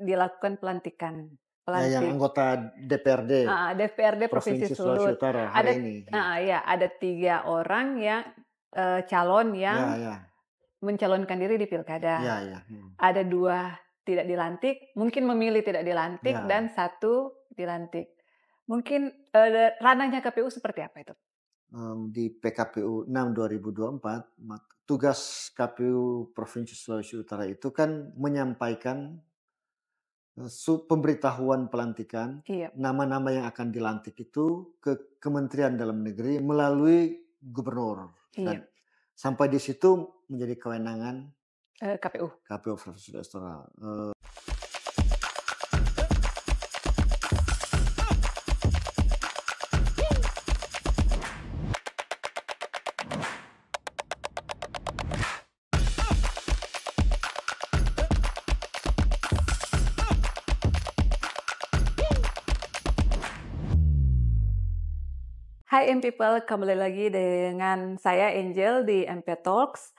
dilakukan pelantikan. Ya, yang Pelantik anggota DPRD Ah, DPRD Provinsi Provinsi Sulawesi Sulut. Utara Ada hari ini. ah, ya, ada tiga orang yang eh, calon Ya, yang ya, mencalonkan diri di ya, pilkada. ya. Hmm. Ada dua tidak dilantik, mungkin memilih tidak dilantik, Ya. dan satu dilantik. Mungkin eh, ranahnya KPU seperti apa itu? Di PKPU 6 2024 mak- tugas KPU Provinsi Sulawesi Utara itu kan menyampaikan pemberitahuan pelantikan Iya. nama-nama yang akan dilantik itu ke Kementerian Dalam Negeri melalui gubernur Iya, dan sampai di situ menjadi kewenangan eh, KPU. KPU Provinsi Sulawesi Utara. Eh, Hai M People, kembali lagi dengan saya Angel di MP Talks.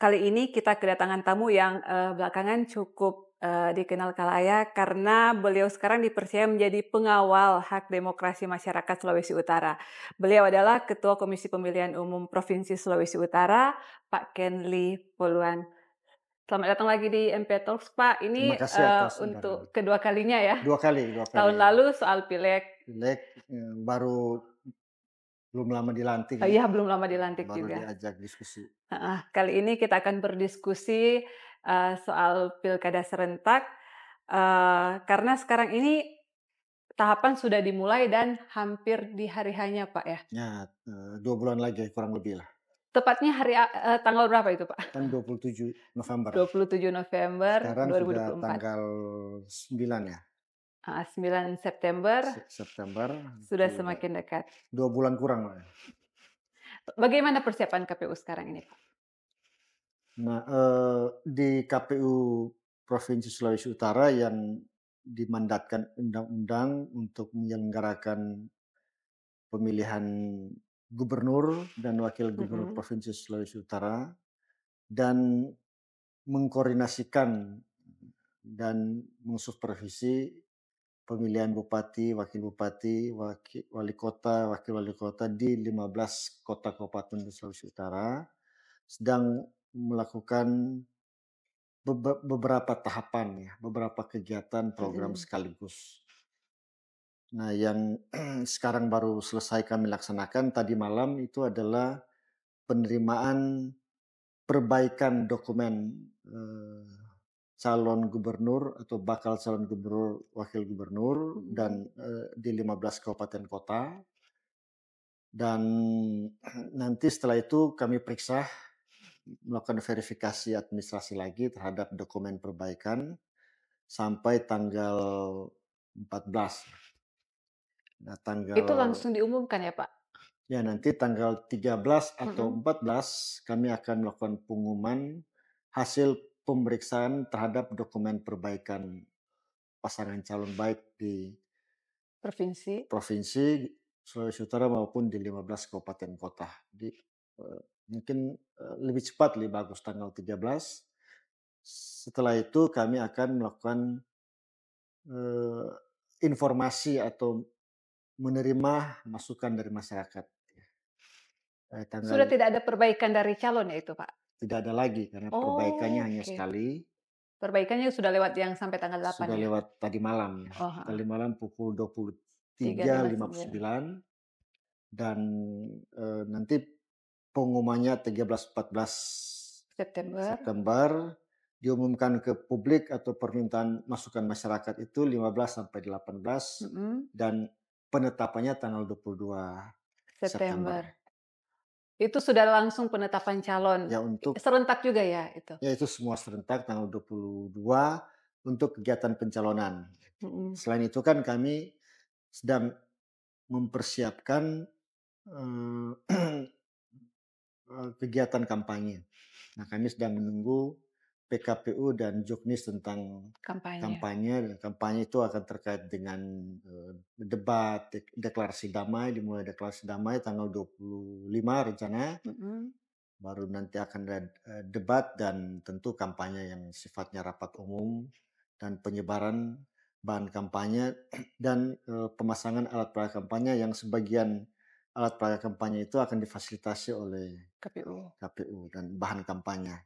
Kali ini kita kedatangan tamu yang eh, belakangan cukup eh, dikenal kalayak karena beliau sekarang dipercaya menjadi pengawal hak demokrasi masyarakat Sulawesi Utara. Beliau adalah Ketua Komisi Pemilihan Umum Provinsi Sulawesi Utara, Pak Kenli Poluan. Selamat datang lagi di MP Talks, Pak. Ini atas untuk kedua kalinya ya. dua kali, dua kali. Tahun lalu soal pileg, Pileg eh, baru belum lama dilantik. oh, iya belum lama dilantik baru juga. diajak diskusi. Kali ini kita akan berdiskusi eh, soal pilkada serentak eh, karena sekarang ini tahapan sudah dimulai dan hampir di hari hanya Pak ya. Ya, eh, dua bulan lagi kurang lebih lah. Tepatnya hari eh, tanggal berapa itu Pak? Kan 27 November. 27 November Sekarang sudah 2024. tanggal 9 ya, 9 September Se- September. sudah semakin dekat. Dua bulan kurang lah. ya. Bagaimana persiapan KPU sekarang ini Pak? Nah, eh, di KPU Provinsi Sulawesi Utara yang dimandatkan undang-undang untuk menyelenggarakan pemilihan gubernur dan wakil gubernur Mm-mm. Provinsi Sulawesi Utara dan mengkoordinasikan dan mensupervisi pemilihan bupati, wakil bupati, waki- wali kota, wakil wali kota di 15 kota kabupaten di Sulawesi Utara sedang melakukan bebe- beberapa tahapan ya, beberapa kegiatan program sekaligus. Nah, yang sekarang baru selesai kami laksanakan tadi malam itu adalah penerimaan perbaikan dokumen eh, calon gubernur atau bakal calon gubernur, wakil gubernur Mm-mm. dan eh, di 15 kabupaten kota. Dan nanti setelah itu kami periksa melakukan verifikasi administrasi lagi terhadap dokumen perbaikan sampai tanggal 14. Nah, tanggal Itu langsung diumumkan ya Pak? Ya, nanti tanggal 13 atau Mm-mm. 14 kami akan melakukan pengumuman hasil pemeriksaan terhadap dokumen perbaikan pasangan calon baik di Provinsi. provinsi Sulawesi Utara maupun di 15 kabupaten kota. Jadi eh, mungkin eh, lebih cepat lebih bagus tanggal 13. Setelah itu kami akan melakukan eh, informasi atau menerima masukan dari masyarakat. Eh, tanggal Sudah tidak ada perbaikan dari calon ya itu Pak? Tidak ada lagi karena Oh, perbaikannya hanya oke. sekali Perbaikannya sudah lewat yang sampai tanggal 8 sudah ya? lewat tadi malam ya. Oh. Tadi malam pukul 3.59. 23.59 dan eh, nanti pengumumannya 13-14 September. September diumumkan ke publik atau permintaan masukan masyarakat itu 15 sampai 18 Mm-mm. dan penetapannya tanggal 22 September. September. Itu sudah langsung penetapan calon. Ya untuk Serentak juga ya itu? ya itu semua serentak tanggal 22 untuk kegiatan pencalonan. Mm-mm. Selain itu kan kami sedang mempersiapkan eh, eh, kegiatan kampanye. Nah, kami sedang menunggu PKPU dan Juknis tentang Kampanye. kampanye. Dan kampanye itu akan terkait dengan eh, debat, dek- deklarasi damai, dimulai deklarasi damai tanggal 25 rencana. Mm-mm. Baru nanti akan ada eh, debat dan tentu kampanye yang sifatnya rapat umum dan penyebaran bahan kampanye dan uh, pemasangan alat peraga kampanye yang sebagian alat peraga kampanye itu akan difasilitasi oleh KPU. KPU dan bahan kampanye.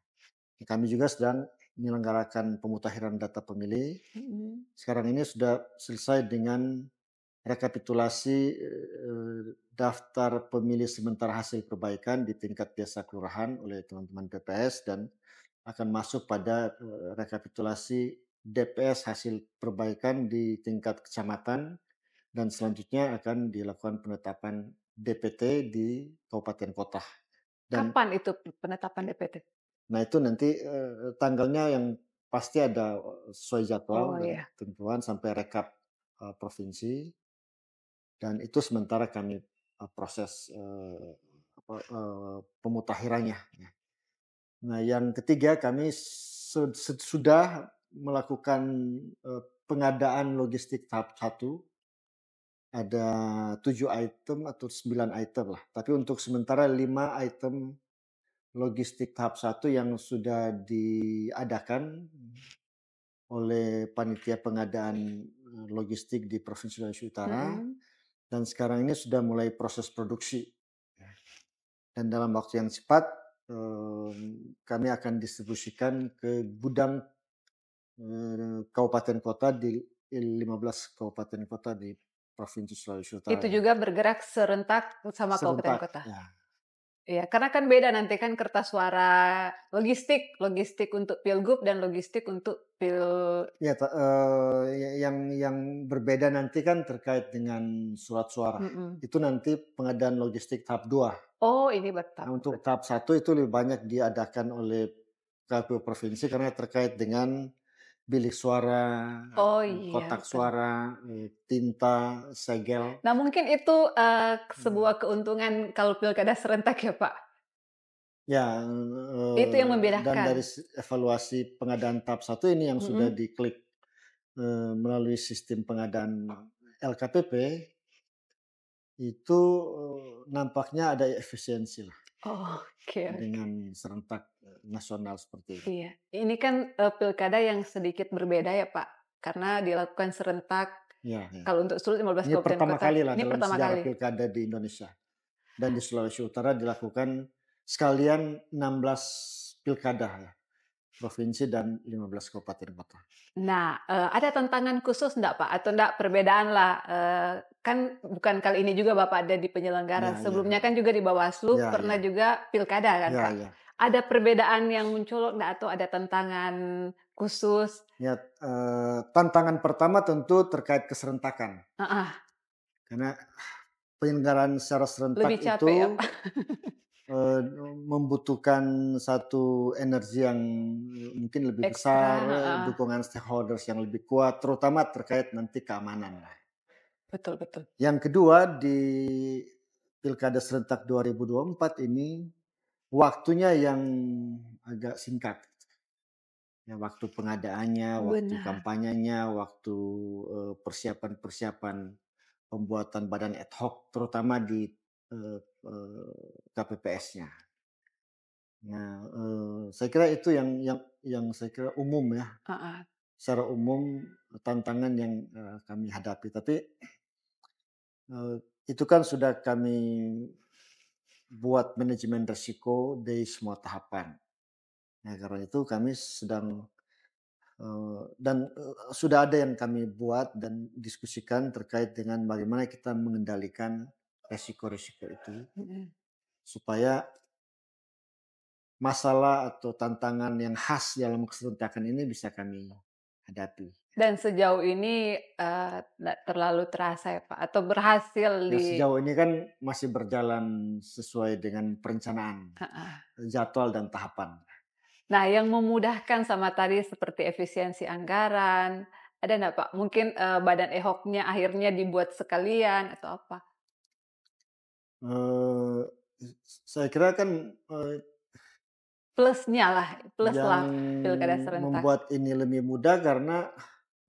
Kami juga sedang menyelenggarakan pemutakhiran data pemilih. Sekarang ini sudah selesai dengan rekapitulasi eh, daftar pemilih sementara hasil perbaikan di tingkat desa kelurahan oleh teman-teman PPS dan akan masuk pada eh, rekapitulasi DPS hasil perbaikan di tingkat kecamatan dan selanjutnya akan dilakukan penetapan DPT di kabupaten kota. Dan, Kapan itu penetapan DPT? Nah itu nanti uh, tanggalnya yang pasti ada sesuai jadwal oh, iya. tentuan sampai rekap uh, provinsi dan itu sementara kami uh, proses apa, uh, pemutakhirannya. Ya. Nah yang ketiga kami su sudah melakukan uh, pengadaan logistik tahap satu ada tujuh item atau sembilan item lah. Tapi untuk sementara lima item logistik tahap satu yang sudah diadakan oleh panitia pengadaan eh, logistik di Provinsi Sulawesi Utara hmm. dan sekarang ini sudah mulai proses produksi dan dalam waktu yang cepat kami akan distribusikan ke gudang eh, kabupaten kota di 15 kabupaten kota di Provinsi Sulawesi Utara. Itu juga bergerak serentak sama serentak, kabupaten kota. Ya. Iya, karena kan beda nanti kan kertas suara logistik, logistik untuk pilgub dan logistik untuk pil. Ya, uh, yang yang berbeda nanti kan terkait dengan surat suara. Mm -mm. Itu nanti pengadaan logistik tahap 2. Oh, ini betul. Nah, untuk tahap satu itu lebih banyak diadakan oleh KPU provinsi karena terkait dengan bilik suara, oh, iya, kotak betul. suara, eh, tinta, segel. Nah mungkin itu uh, sebuah keuntungan kalau pilkada serentak ya Pak. Ya, uh, itu yang membedakan. Dan dari evaluasi pengadaan tahap satu ini yang mm -hmm. sudah diklik uh, melalui sistem pengadaan LKPP itu uh, nampaknya ada efisiensi lah. Oh, okay, dengan serentak nasional seperti itu. Iya, ini kan uh, pilkada yang sedikit berbeda ya Pak, karena dilakukan serentak. Ya, ya. Kalau untuk Sulut 15 ini pertama kota, kali lah ini dalam pertama sejarah kali. pilkada di Indonesia. Dan di Sulawesi Utara dilakukan sekalian 16 pilkada ya provinsi dan 15 kabupaten kota. Nah, uh, ada tantangan khusus enggak Pak? Atau enggak perbedaan lah? Uh, kan bukan kali ini juga Bapak ada di penyelenggara. Ya, Sebelumnya ya. kan juga di Bawaslu, ya, pernah ya. juga pilkada kan ya, Pak? Ya. Ada perbedaan yang muncul enggak atau ada tantangan khusus? Ya, uh, tantangan pertama tentu terkait keserentakan. Uh -uh. Karena penyelenggaraan secara serentak Lebih capek itu ya, Pak? Uh, membutuhkan satu energi yang mungkin lebih Ekstra, besar, uh. dukungan stakeholders yang lebih kuat, terutama terkait nanti keamanan. Betul betul. Yang kedua di pilkada serentak 2024 ini waktunya yang agak singkat. Ya, waktu pengadaannya, Benar. waktu kampanyenya, waktu persiapan-persiapan pembuatan badan ad hoc, terutama di uh, KPPS-nya. Nah, uh, saya kira itu yang yang yang saya kira umum ya. Uh-uh. Secara umum tantangan yang uh, kami hadapi. Tapi uh, itu kan sudah kami buat manajemen risiko dari semua tahapan. Nah, karena itu kami sedang uh, dan uh, sudah ada yang kami buat dan diskusikan terkait dengan bagaimana kita mengendalikan resiko-resiko itu supaya masalah atau tantangan yang khas dalam keserentakan ini bisa kami hadapi. Dan sejauh ini uh, terlalu terasa ya Pak atau berhasil ya, di sejauh ini kan masih berjalan sesuai dengan perencanaan uh -uh. jadwal dan tahapan. Nah, yang memudahkan sama tadi seperti efisiensi anggaran, ada enggak Pak? Mungkin uh, badan ehoknya akhirnya dibuat sekalian atau apa? Uh, saya kira kan uh, plusnya lah, plus lah pilkada serentak. Membuat ini lebih mudah karena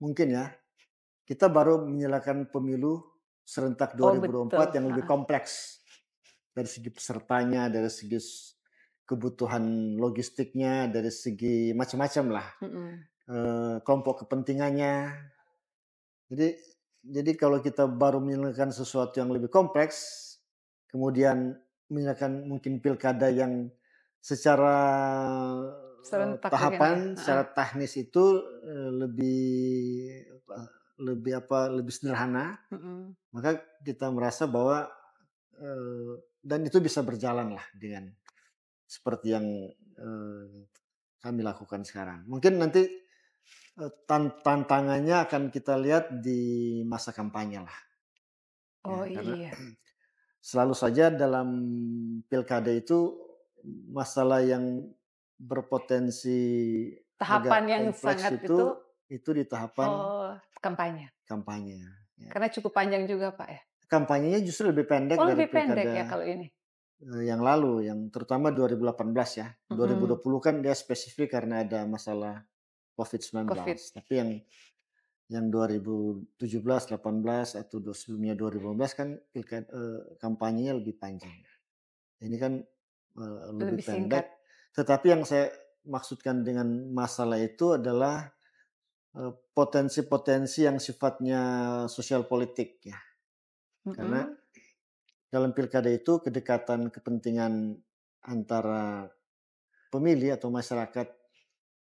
mungkin ya kita baru menyalakan pemilu serentak 2024 oh, yang lebih kompleks dari segi pesertanya, dari segi kebutuhan logistiknya, dari segi macam-macam lah. Mm -hmm. kelompok kepentingannya. Jadi jadi kalau kita baru menyelesaikan sesuatu yang lebih kompleks, kemudian menyelesaikan mungkin pilkada yang secara eh, Serentak tahapan, begini. secara teknis itu eh, lebih lebih apa lebih sederhana, Mm-mm. maka kita merasa bahwa eh, dan itu bisa berjalan lah dengan seperti yang kami lakukan sekarang. Mungkin nanti tan- tantangannya akan kita lihat di masa kampanye lah. Oh Ya, karena iya. Selalu saja dalam pilkada itu masalah yang berpotensi Tahapan agak yang sangat itu itu itu di tahapan oh kampanye. kampanye. Ya. Karena cukup panjang juga Pak ya. Kampanyenya justru lebih pendek Oh dari lebih pendek pilkada ya kalau ini. eh, yang lalu, yang terutama 2018 ya. Mm-mm. 2020 kan dia spesifik karena ada masalah COVID-19. Covid. Tapi yang yang 2017, 18 atau sebelumnya 2015 kan pilkada eh, kampanyenya lebih panjang. Ini kan eh, lebih, Lebih pendek. singkat. Tetapi yang saya maksudkan dengan masalah itu adalah eh, potensi-potensi yang sifatnya sosial politik ya. Karena Mm-mm. dalam pilkada itu kedekatan kepentingan antara pemilih atau masyarakat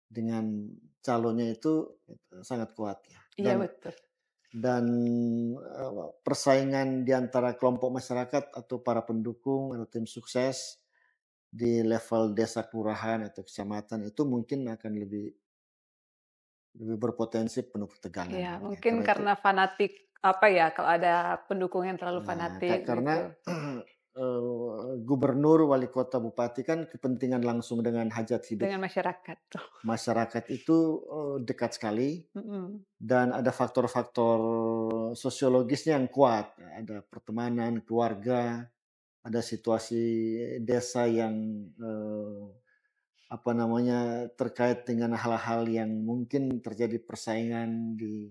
dengan calonnya itu sangat kuat ya. Iya betul. dan eh, persaingan di antara kelompok masyarakat atau para pendukung atau tim sukses di level desa kelurahan atau kecamatan itu mungkin akan lebih lebih berpotensi penuh ketegangan. Iya ya. mungkin Karena itu karena fanatik apa ya kalau ada pendukung yang terlalu Nah, fanatik ka- karena gitu. eh, gubernur, wali kota, bupati kan kepentingan langsung dengan hajat hidup Dengan masyarakat. masyarakat itu eh, dekat sekali Mm-mm. dan ada faktor-faktor sosiologisnya yang kuat. Ada pertemanan, keluarga, ada situasi desa yang eh, apa namanya terkait dengan hal-hal yang mungkin terjadi persaingan di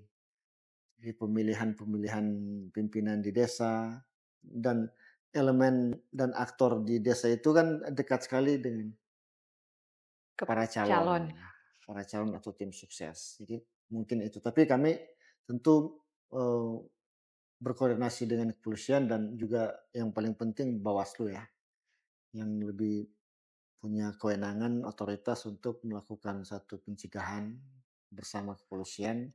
di pemilihan-pemilihan pimpinan di desa dan elemen dan aktor di desa itu kan dekat sekali dengan Ke para calon, calon. para calon atau tim sukses. Jadi mungkin itu. Tapi kami tentu eh, berkoordinasi dengan kepolisian dan juga yang paling penting Bawaslu ya, yang lebih punya kewenangan otoritas untuk melakukan satu pencegahan bersama kepolisian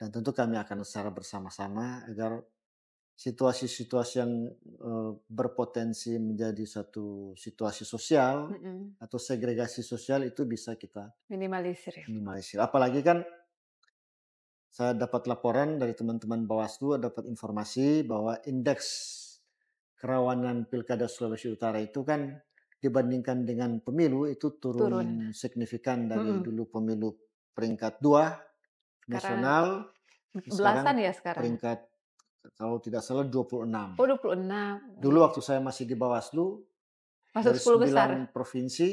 dan tentu kami akan secara bersama-sama agar situasi-situasi yang eh, berpotensi menjadi satu situasi sosial Mm-mm. atau segregasi sosial itu bisa kita Minimalisir ya. minimalisir. Apalagi kan saya dapat laporan dari teman-teman Bawaslu, dapat informasi bahwa indeks kerawanan pilkada Sulawesi Utara itu kan dibandingkan dengan pemilu itu turun, Turun. signifikan dari Mm-mm. dulu pemilu peringkat dua Sekarang nasional sekarang belasan ya sekarang. peringkat kalau tidak salah 26. Oh 26. Dulu waktu saya masih di Bawaslu Masuk dari 10 besar. 9 provinsi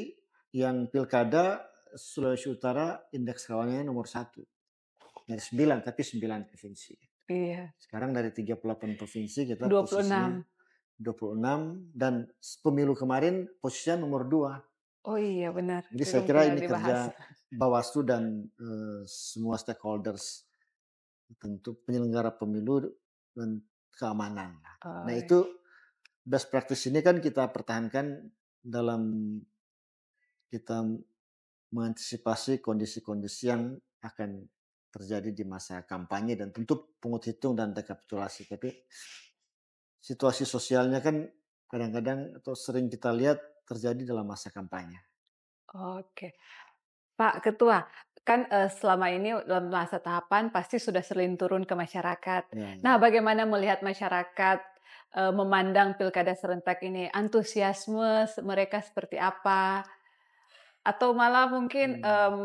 yang pilkada Sulawesi Utara indeks kerawanannya nomor satu. Dari 9 tapi 9 provinsi. Iya. Sekarang dari 38 provinsi kita 26. posisinya 26 dan pemilu kemarin posisinya nomor 2. Oh iya benar. Jadi Belum saya kira ini dibahas. kerja Bawaslu dan eh, semua stakeholders tentu penyelenggara pemilu keamanan. Oh, Nah iya. itu best practice ini kan kita pertahankan dalam kita mengantisipasi kondisi-kondisi yang akan terjadi di masa kampanye dan tentu pungut hitung dan rekapitulasi. Tapi situasi sosialnya kan kadang-kadang atau sering kita lihat terjadi dalam masa kampanye. Oke. Pak Ketua, kan eh, selama ini dalam masa tahapan pasti sudah sering turun ke masyarakat. Ya, ya. Nah, bagaimana melihat masyarakat eh, memandang pilkada serentak ini? Antusiasme mereka seperti apa? Atau malah mungkin Hmm. em,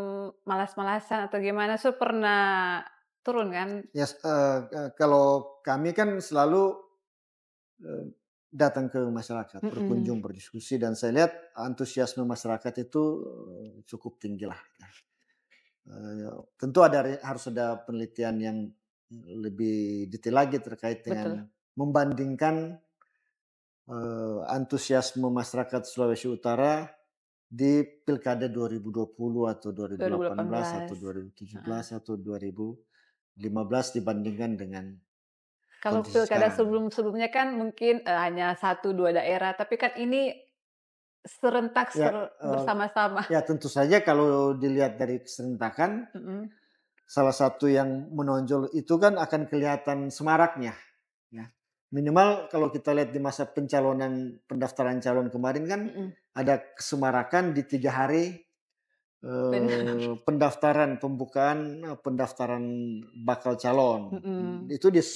malas-malasan atau gimana? So pernah turun kan? Ya, eh, eh, kalau kami kan selalu datang ke masyarakat, Mm-mm. berkunjung, berdiskusi, dan saya lihat antusiasme masyarakat itu cukup tinggi lah. Eh, tentu ada harus ada penelitian yang lebih detail lagi terkait dengan membandingkan eh, antusiasme masyarakat Sulawesi Utara di pilkada 2020 atau 2018 atau 2018. 2017 atau 2015 dibandingkan dengan Kalau pilkada sebelum-sebelumnya kan mungkin, eee, hanya 1, 2 daerah, tapi kan ini serentak Ya, ser eee, bersama-sama. ya tentu saja kalau dilihat dari keserentakan, Mhm. salah satu yang menonjol itu kan akan kelihatan semaraknya, ya. Minimal kalau kita lihat di masa pencalonan pendaftaran calon kemarin kan Mhm. ada kesemarakan di 3 hari, eee, pendaftaran pembukaan, eee, pendaftaran bakal calon. Mhm. Itu di s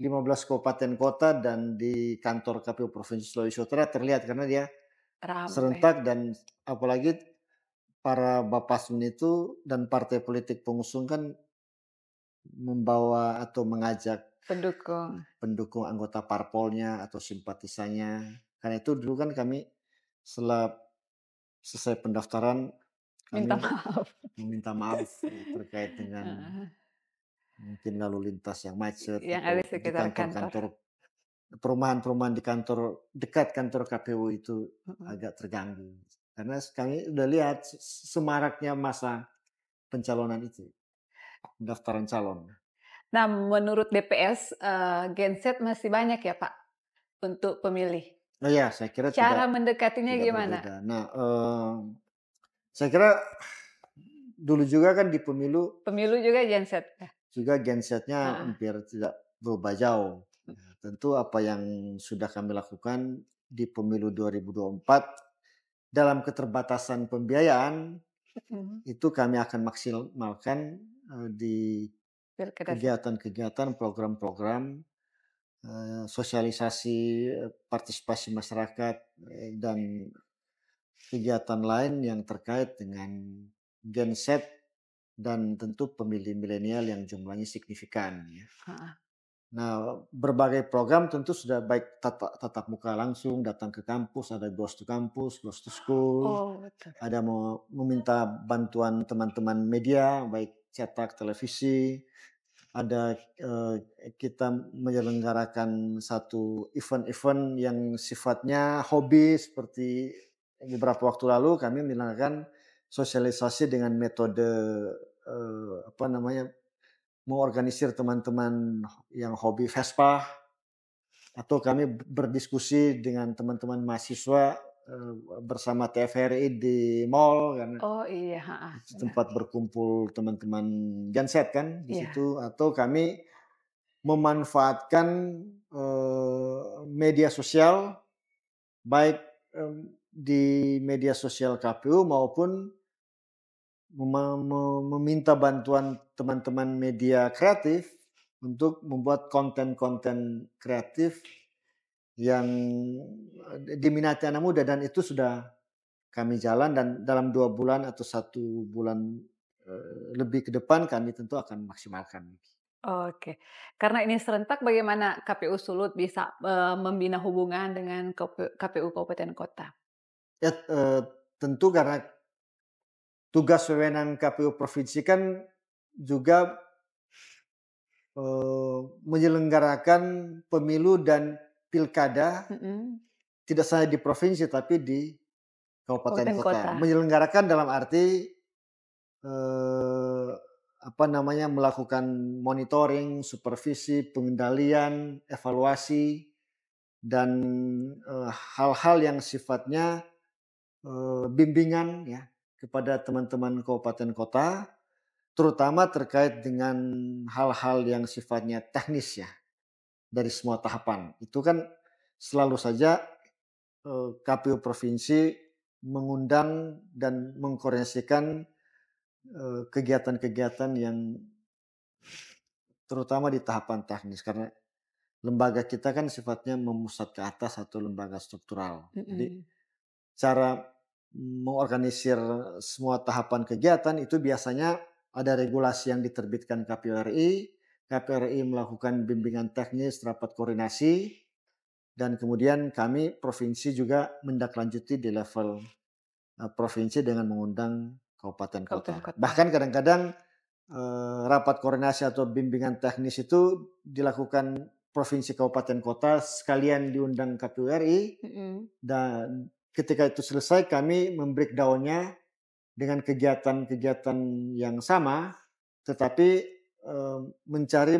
15 kabupaten kota dan di kantor KPU Provinsi Sulawesi Utara terlihat karena dia Ramai. serentak dan apalagi para Bapasmin itu dan partai politik pengusung kan membawa atau mengajak Pendukung. pendukung anggota parpolnya atau simpatisannya. Karena itu dulu kan kami setelah selesai pendaftaran kami Minta maaf. meminta maaf terkait dengan mungkin lalu lintas yang macet Yang ada sekitar kantor. kantor-kantor perumahan-perumahan di kantor dekat kantor KPU itu agak terganggu. Karena kami udah lihat se- semaraknya masa pencalonan itu, pendaftaran calon. Nah, menurut DPS, eee, genset masih banyak ya, Pak, untuk pemilih? Oh ya, saya kira Cara tidak mendekatinya tidak gimana? berbeda. Nah, em, saya kira dulu juga kan di pemilu Pemilu juga genset ya? juga gensetnya Heeh. hampir tidak berubah jauh. Tentu apa yang sudah kami lakukan di pemilu 2024 dalam keterbatasan pembiayaan Mhm. itu kami akan maksimalkan eh, di kegiatan-kegiatan, program-program eh, sosialisasi, eh, partisipasi masyarakat dan kegiatan lain yang terkait dengan genset dan tentu pemilih milenial yang jumlahnya signifikan. ya. Nah, berbagai program tentu sudah baik tatap, tatap muka langsung, datang ke kampus, ada Ghost to Campus, Ghost to School, Oh, betul. ada mau meminta bantuan teman-teman media, baik cetak, televisi, ada eh, kita menyelenggarakan satu event-event yang sifatnya hobi seperti beberapa waktu lalu kami menyelenggarakan sosialisasi dengan metode eh, apa namanya mengorganisir teman-teman yang hobi Vespa atau kami berdiskusi dengan teman-teman mahasiswa eh, bersama TFRI di mall karena Oh, iya, tempat berkumpul teman-teman genset kan di Iya. situ. Atau kami memanfaatkan eh, media sosial baik em, di media sosial KPU maupun mema- me- meminta bantuan teman-teman media kreatif untuk membuat konten-konten kreatif yang eh, diminati anak muda dan itu sudah kami jalan dan dalam dua bulan atau satu bulan eh, lebih ke depan kami tentu akan maksimalkan. Oke. Karena ini serentak, bagaimana KPU Sulut bisa eee, membina hubungan dengan KP KPU kabupaten kota? Ya eh, tentu karena tugas wewenang KPU provinsi kan juga eh, menyelenggarakan pemilu dan pilkada Mhm. tidak saja di provinsi tapi di kabupaten kota. kota. Menyelenggarakan dalam arti eh, apa namanya melakukan monitoring, supervisi, pengendalian, evaluasi dan eh, hal-hal yang sifatnya eh, bimbingan ya kepada teman-teman kabupaten kota terutama terkait dengan hal-hal yang sifatnya teknis ya dari semua tahapan. Itu kan selalu saja eh, KPU provinsi mengundang dan mengkoordinasikan eh, kegiatan-kegiatan yang terutama di tahapan teknis karena lembaga kita kan sifatnya memusat ke atas atau lembaga struktural. Jadi Mhm. cara mengorganisir semua tahapan kegiatan itu biasanya ada regulasi yang diterbitkan KPU RI, KPU RI melakukan bimbingan teknis, rapat koordinasi, dan kemudian kami provinsi juga mendaklanjuti di level eh, provinsi dengan mengundang kabupaten kota. Bahkan kadang-kadang eh, rapat koordinasi atau bimbingan teknis itu dilakukan provinsi kabupaten kota sekalian diundang KPU RI Mhm. dan ketika itu selesai kami membreakdown-nya dengan kegiatan-kegiatan yang sama, tetapi mencari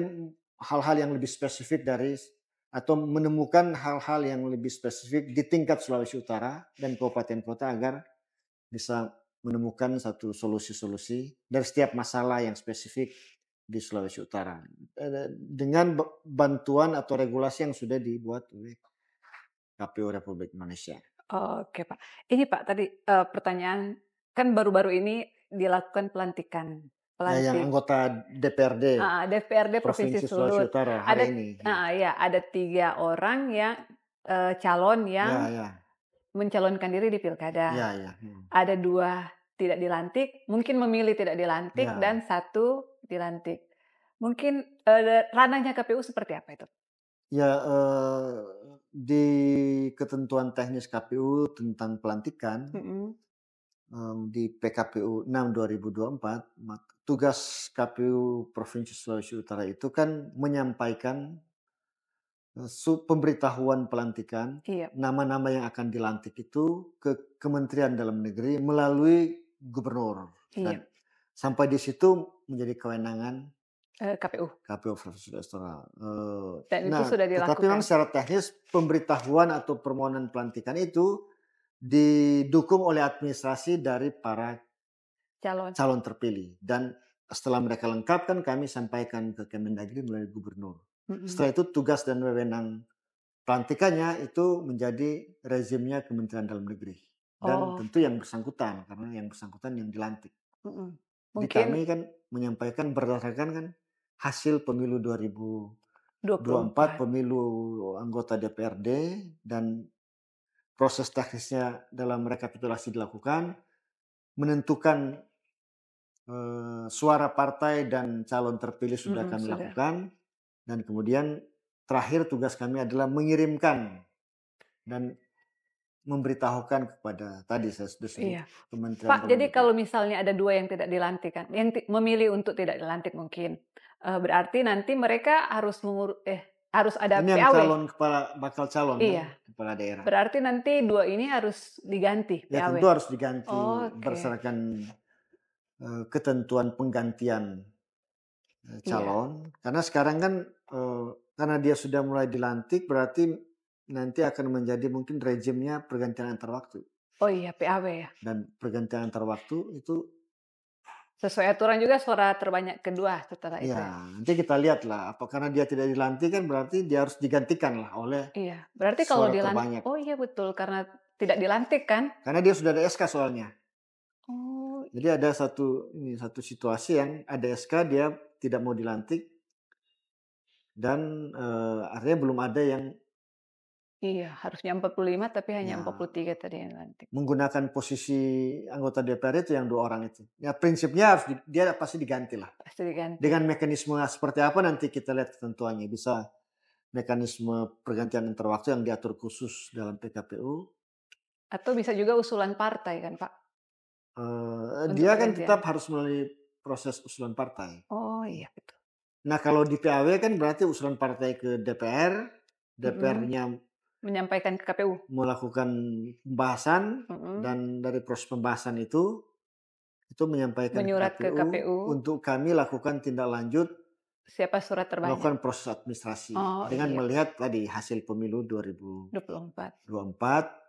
hal-hal yang lebih spesifik dari atau menemukan hal-hal yang lebih spesifik di tingkat Sulawesi Utara dan kabupaten kota agar bisa menemukan satu solusi-solusi dari setiap masalah yang spesifik di Sulawesi Utara eh, dengan bantuan atau regulasi yang sudah dibuat oleh KPU Republik Indonesia. Oke Pak, ini Pak tadi uh, pertanyaan kan baru-baru ini dilakukan pelantikan pelantik. Ya, yang anggota DPRD. Uh, DPRD Provinsi, Provinsi Sulut. Utara hari ada, ini. Uh, ya, ada tiga orang yang uh, calon yang ya, ya. mencalonkan diri di pilkada. Ya, ya. Hmm. Ada dua tidak dilantik, mungkin memilih tidak dilantik, ya. dan satu dilantik. Mungkin uh, ranahnya KPU seperti apa itu? Ya, uh, di ketentuan teknis KPU tentang pelantikan, mm -hmm di PKPU 6 2024, tugas KPU Provinsi Sulawesi Utara itu kan menyampaikan pemberitahuan pelantikan iya. nama-nama yang akan dilantik itu ke Kementerian Dalam Negeri melalui gubernur. Iya. Dan sampai di situ menjadi kewenangan KPU. KPU Provinsi Utara. Uh, Dan nah, itu sudah dilakukan. Tapi memang secara teknis pemberitahuan atau permohonan pelantikan itu didukung oleh administrasi dari para calon calon terpilih dan setelah mereka lengkap kan kami sampaikan ke Kemendagri melalui gubernur. Mm-hmm. Setelah itu tugas dan wewenang pelantikannya itu menjadi rezimnya Kementerian Dalam Negeri dan oh. tentu yang bersangkutan karena yang bersangkutan yang dilantik. Mm-hmm. Mungkin... Di kami kan menyampaikan berdasarkan kan hasil pemilu 2024 24. pemilu anggota DPRD dan proses teknisnya dalam rekapitulasi dilakukan, menentukan uh, suara partai dan calon terpilih sudah hmm, kami sudah. lakukan, dan kemudian terakhir tugas kami adalah mengirimkan dan memberitahukan kepada tadi saya sudah sebut iya. Kementerian Pak, jadi kalau misalnya ada dua yang tidak dilantik kan, yang memilih untuk tidak dilantik mungkin, uh, berarti nanti mereka harus mengur eh harus ada ini PAW. calon kepala bakal calon iya. kan, kepala daerah. Berarti nanti dua ini harus diganti ya, PAW. tentu harus diganti oh, okay. berdasarkan uh, ketentuan penggantian uh, calon. Iya. Karena sekarang kan uh, karena dia sudah mulai dilantik berarti nanti akan menjadi mungkin rejimnya pergantian antar waktu. Oh iya PAW ya. Dan pergantian antar waktu itu Sesuai aturan juga suara terbanyak kedua setelah itu. Iya, nanti kita lihat lah. Apa karena dia tidak dilantik kan berarti dia harus digantikan lah oleh. Iya, berarti kalau dilantik. Oh iya betul karena tidak dilantik kan? Karena dia sudah ada SK soalnya. Oh. Jadi ada satu ini satu situasi yang ada SK dia tidak mau dilantik dan uh, artinya belum ada yang Iya, harusnya 45 tapi hanya ya. 43 tadi yang nanti. Menggunakan posisi anggota DPR itu yang dua orang itu. Ya prinsipnya harus di, dia pasti diganti lah. Pasti diganti. Dengan mekanisme seperti apa nanti kita lihat ketentuannya. Bisa mekanisme pergantian antar waktu yang diatur khusus dalam PKPU. Atau bisa juga usulan partai kan Pak? Uh, dia kan tetap harus melalui proses usulan partai. Oh iya betul. Nah kalau di PAW kan berarti usulan partai ke DPR, DPR-nya mm -hmm menyampaikan ke KPU melakukan pembahasan mm -hmm. dan dari proses pembahasan itu itu menyampaikan Menyurat ke KPU, ke KPU untuk kami lakukan tindak lanjut siapa surat terbanyak? melakukan proses administrasi oh, dengan iya. melihat tadi hasil pemilu 2024 24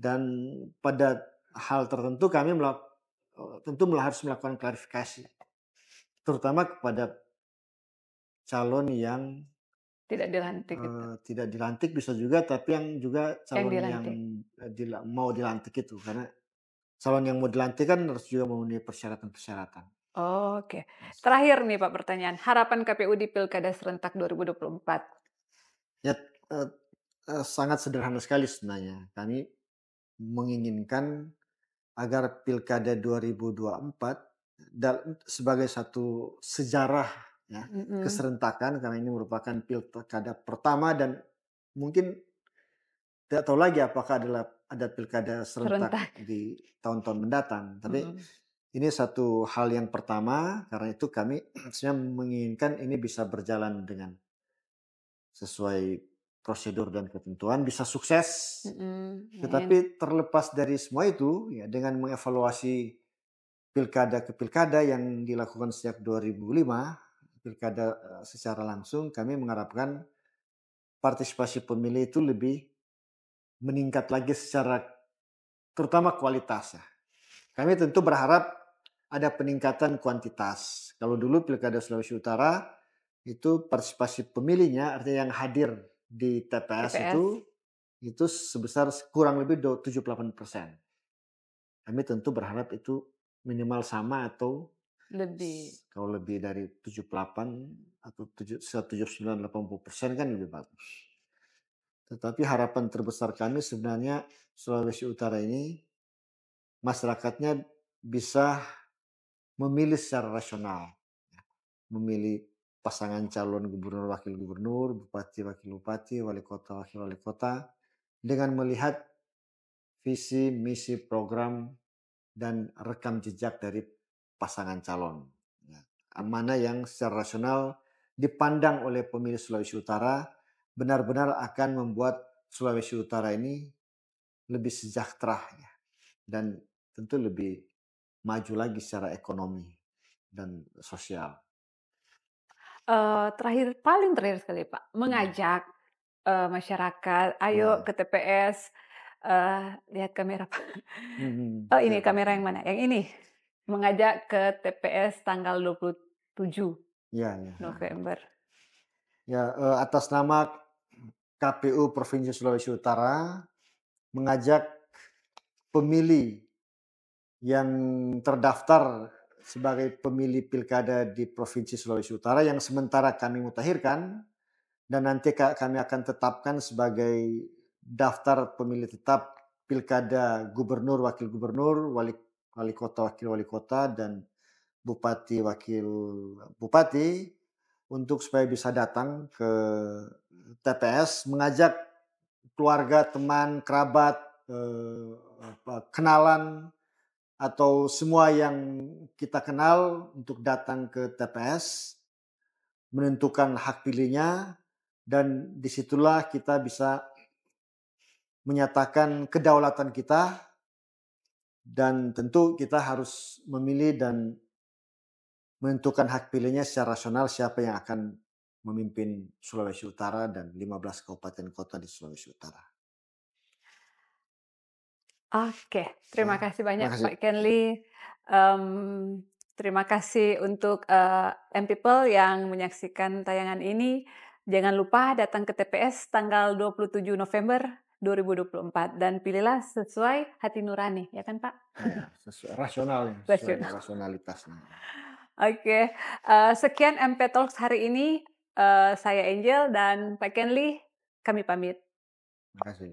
dan pada hal tertentu kami melak, tentu harus melakukan klarifikasi terutama kepada calon yang tidak dilantik gitu. Uh, tidak dilantik bisa juga, tapi yang juga calon yang, yang eh, dila mau dilantik itu, karena calon yang mau dilantik kan harus juga memenuhi persyaratan-persyaratan. Oh, Oke, okay. terakhir nih Pak pertanyaan, harapan KPU di Pilkada serentak 2024? Ya, uh, uh, sangat sederhana sekali sebenarnya. Kami menginginkan agar Pilkada 2024 sebagai satu sejarah ya mm-hmm. keserentakan karena ini merupakan pilkada pertama dan mungkin tidak tahu lagi apakah adalah ada pilkada serentak, serentak. di tahun-tahun mendatang tapi mm-hmm. ini satu hal yang pertama karena itu kami sebenarnya menginginkan ini bisa berjalan dengan sesuai prosedur dan ketentuan bisa sukses. Mhm, amin. Tetapi terlepas dari semua itu, ya dengan mengevaluasi pilkada ke pilkada yang dilakukan sejak 2005, pilkada secara langsung, kami mengharapkan partisipasi pemilih itu lebih meningkat lagi secara terutama kualitas ya. Kami tentu berharap ada peningkatan kuantitas. Kalau dulu pilkada Sulawesi Utara itu partisipasi pemilihnya artinya yang hadir di TPS, TPS. itu itu sebesar kurang lebih do- 78 persen. Kami tentu berharap itu minimal sama atau Lebih. kalau lebih dari 78 atau 7 79 80 persen kan lebih bagus. Tetapi harapan terbesar kami sebenarnya Sulawesi Utara ini masyarakatnya bisa memilih secara rasional, memilih pasangan calon gubernur wakil gubernur, bupati wakil bupati, wali kota wakil wali kota dengan melihat visi misi program dan rekam jejak dari pasangan calon. Ya, Mana yang secara rasional dipandang oleh pemilih Sulawesi Utara benar-benar akan membuat Sulawesi Utara ini lebih sejahtera ya, dan tentu lebih maju lagi secara ekonomi dan sosial. Eh, terakhir, paling terakhir sekali Pak, Hmm. mengajak eh, masyarakat, ayo Ya. ke TPS, eh, lihat kamera Pak. Hmm, Oh ini ya, kamera yang mana? Yang ini. Mengajak ke TPS tanggal 27 ya, ya. November. Ya, eh, atas nama KPU Provinsi Sulawesi Utara mengajak pemilih yang terdaftar sebagai pemilih pilkada di Provinsi Sulawesi Utara yang sementara kami mutakhirkan dan nanti ka- kami akan tetapkan sebagai daftar pemilih tetap pilkada gubernur, wakil gubernur, wali wali kota, wakil wali kota dan bupati, wakil bupati untuk supaya bisa datang ke TPS mengajak keluarga, teman, kerabat, eh, kenalan atau semua yang kita kenal untuk datang ke TPS menentukan hak pilihnya dan di situlah kita bisa menyatakan kedaulatan kita dan tentu kita harus memilih dan menentukan hak pilihnya secara rasional siapa yang akan memimpin Sulawesi Utara dan 15 kabupaten kota di Sulawesi Utara. Oke, terima kasih banyak makasih. Pak Kenli. Em, terima kasih untuk eh, M People yang menyaksikan tayangan ini. Jangan lupa datang ke TPS tanggal 27 November 2024 dan pilihlah sesuai hati nurani, ya kan Pak? Ya, sesuai rasional ya, sesuai Rasional. rasionalitasnya. Oke, eh, sekian MP Talks hari ini. Eh, saya Angel dan Pak Kenli, kami pamit. Terima kasih.